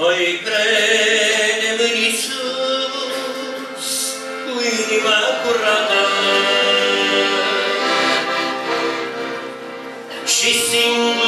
Noi credem în Iisus cu inima curată. Și simt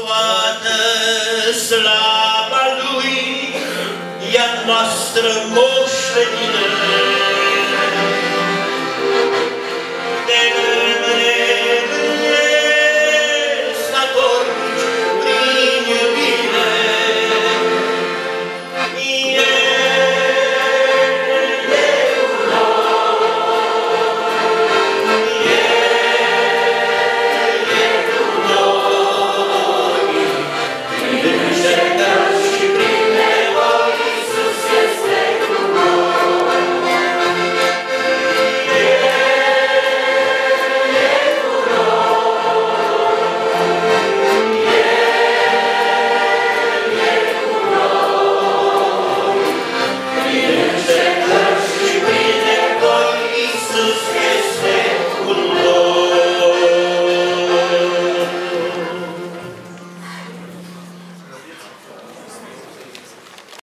Toată slava Lui e a noastră moș